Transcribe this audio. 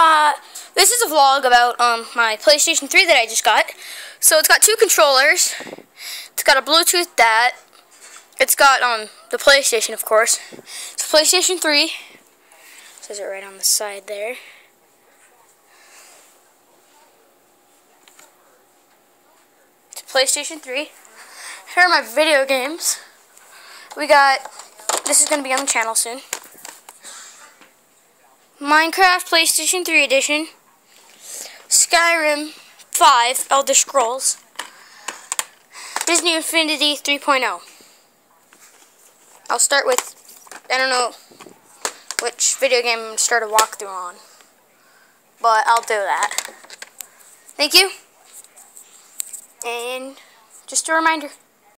Uh, this is a vlog about um, my PlayStation 3 that I just got. So it's got two controllers. It's got a Bluetooth that. It's got um, the PlayStation, of course. It's PlayStation 3. It says it right on the side there. It's PlayStation 3. Here are my video games. We got, this is going to be on the channel soon. Minecraft PlayStation 3 Edition, Skyrim 5 Elder Scrolls, Disney Infinity 3.0. I'll start with, I don't know which video game to start a walkthrough on, but I'll do that. Thank you, and just a reminder.